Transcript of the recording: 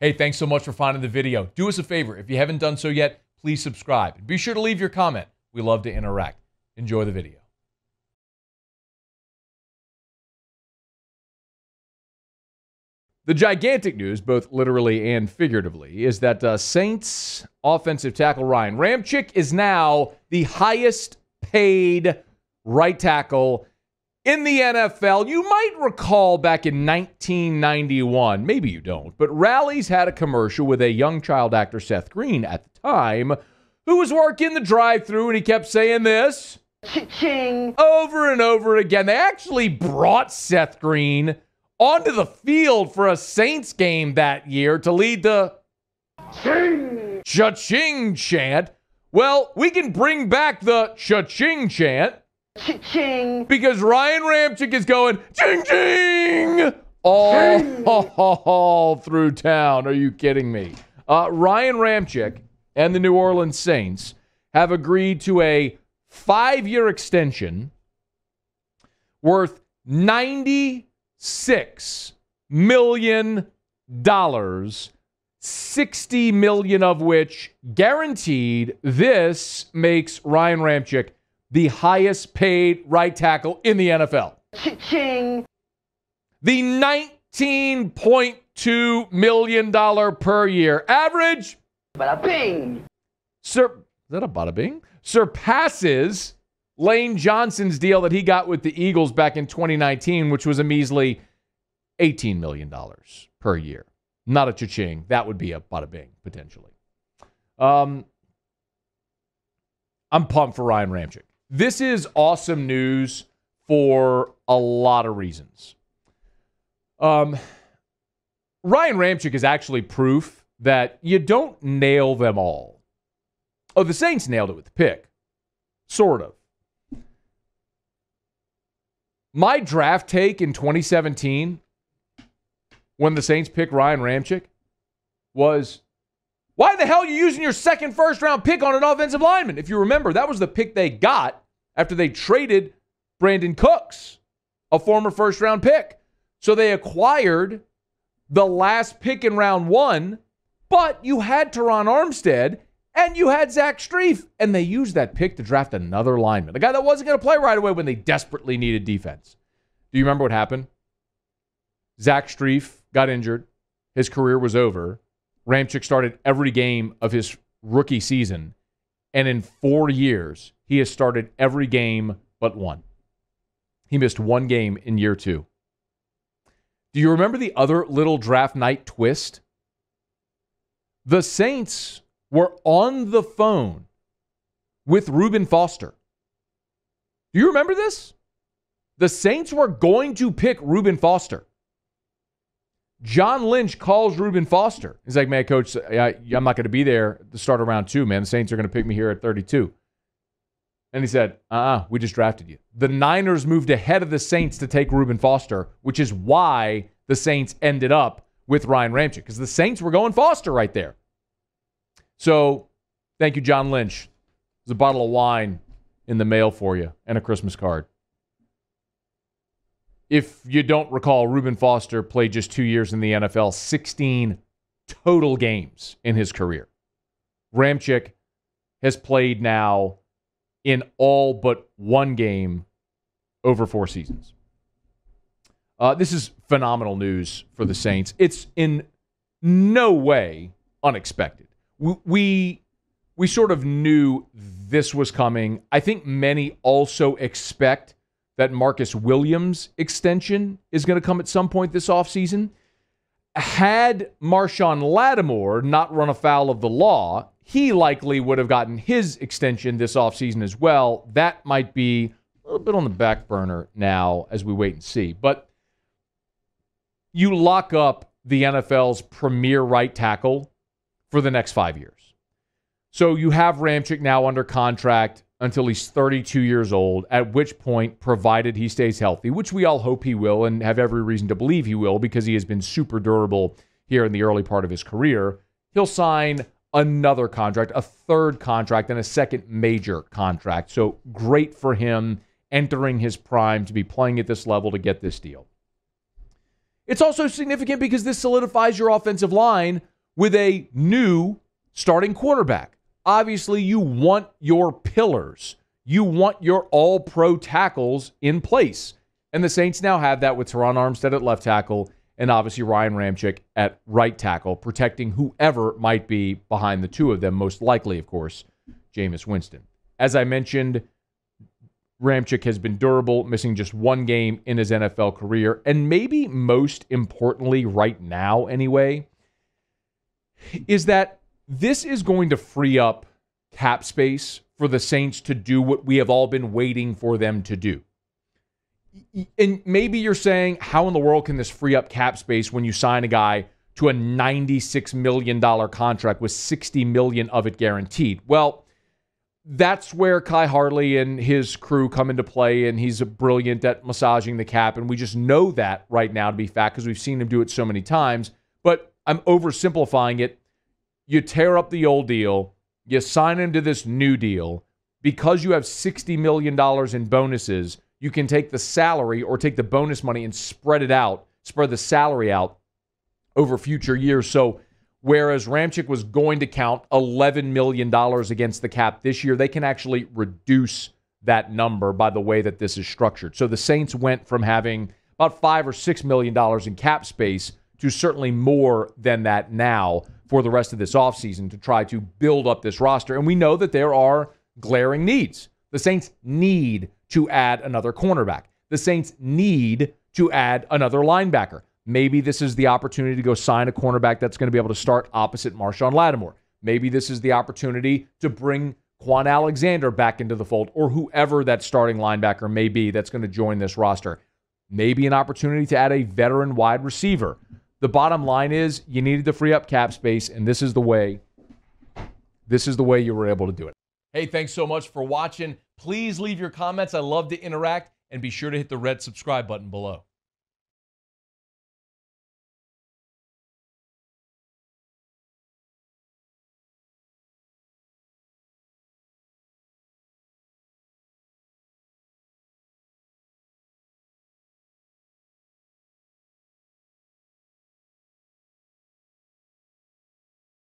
Hey, thanks so much for finding the video. Do us a favor. If you haven't done so yet, please subscribe. Be sure to leave your comment. We love to interact. Enjoy the video. The gigantic news, both literally and figuratively, is that uh, Saints offensive tackle Ryan Ramczyk is now the highest paid right tackle in the NFL. You might recall back in 1991, maybe you don't, but Rally's had a commercial with a young child actor, Seth Green, at the time, who was working the drive through and he kept saying this Cha-ching. over and over again. They actually brought Seth Green onto the field for a Saints game that year to lead the Ching. cha-ching chant. Well, we can bring back the cha-ching chant Cha-ching. because Ryan Ramczyk is going ching ching all, all through town. Are you kidding me? Uh, Ryan Ramczyk and the New Orleans Saints have agreed to a five-year extension worth $96 million, 60 million of which guaranteed. This makes Ryan Ramczyk the highest paid right tackle in the NFL. Cha-ching. The $19.2 million per year average Bada bing. sur- is that a bada bing? surpasses Lane Johnson's deal that he got with the Eagles back in 2019, which was a measly $18 million per year. Not a cha-ching. That would be a bada bing, potentially. Um, I'm pumped for Ryan Ramczyk. This is awesome news for a lot of reasons. Um, Ryan Ramczyk is actually proof that you don't nail them all. Oh, the Saints nailed it with the pick. Sort of. My draft take in 2017 when the Saints picked Ryan Ramczyk, was why the hell are you using your second first round pick on an offensive lineman? If you remember, that was the pick they got after they traded Brandin Cooks, a former first round pick. So they acquired the last pick in round one, but you had Terron Armstead and you had Zach Strief, and they used that pick to draft another lineman, a guy that wasn't going to play right away when they desperately needed defense. Do you remember what happened? Zach Strief got injured. His career was over. Ramczyk started every game of his rookie season. And in four years, he has started every game but one. He missed one game in year two. Do you remember the other little draft night twist? The Saints were on the phone with Reuben Foster. Do you remember this? The Saints were going to pick Reuben Foster. John Lynch calls Reuben Foster. He's like, man, coach, I, I'm not going to be there the start of round two, man. The Saints are going to pick me here at 32. And he said, uh uh-uh, uh, we just drafted you. The Niners moved ahead of the Saints to take Reuben Foster, which is why the Saints ended up with Ryan Ramczyk, because the Saints were going Foster right there. So thank you, John Lynch. There's a bottle of wine in the mail for you and a Christmas card. If you don't recall, Reuben Foster played just two years in the NFL, 16 total games in his career. Ramczyk has played now in all but one game over four seasons. Uh, this is phenomenal news for the Saints. It's in no way unexpected. We, we we sort of knew this was coming. I think many also expect that Marcus Williams extension is going to come at some point this offseason. Had Marshon Lattimore not run afoul of the law, he likely would have gotten his extension this offseason as well. That might be a little bit on the back burner now as we wait and see. But you lock up the NFL's premier right tackle for the next five years. So you have Ramczyk now under contract until he's 32 years old, at which point, provided he stays healthy, which we all hope he will and have every reason to believe he will because he has been super durable here in the early part of his career, he'll sign another contract, a third contract, and a second major contract. So great for him entering his prime to be playing at this level to get this deal. It's also significant because this solidifies your offensive line with a new starting quarterback. Obviously, you want your pillars, you want your all pro tackles in place. And the Saints now have that with Terron Armstead at left tackle and obviously Ryan Ramczyk at right tackle, protecting whoever might be behind the two of them, most likely, of course, Jameis Winston. As I mentioned, Ramczyk has been durable, missing just one game in his NFL career. And maybe most importantly, right now, anyway, is that this is going to free up cap space for the Saints to do what we have all been waiting for them to do. And maybe you're saying, how in the world can this free up cap space when you sign a guy to a $96 million contract with 60 million of it guaranteed? Well, that's where Khai Harley and his crew come into play, and he's brilliant at massaging the cap. And we just know that right now to be fact because we've seen him do it so many times. But I'm oversimplifying it. You tear up the old deal, you sign him to this new deal. Because you have $60 million in bonuses, you can take the salary or take the bonus money and spread it out, spread the salary out over future years. So Whereas Ramczyk was going to count $11 million against the cap this year, they can actually reduce that number by the way that this is structured. So the Saints went from having about five or six million dollars in cap space to certainly more than that now for the rest of this offseason to try to build up this roster. And we know that there are glaring needs. The Saints need to add another cornerback. The Saints need to add another linebacker. Maybe this is the opportunity to go sign a cornerback that's going to be able to start opposite Marshon Lattimore. Maybe this is the opportunity to bring Kwon Alexander back into the fold or whoever that starting linebacker may be that's going to join this roster. Maybe an opportunity to add a veteran wide receiver. The bottom line is you needed to free up cap space, and this is the way. This is the way you were able to do it. Hey, thanks so much for watching. Please leave your comments. I love to interact, and be sure to hit the red subscribe button below.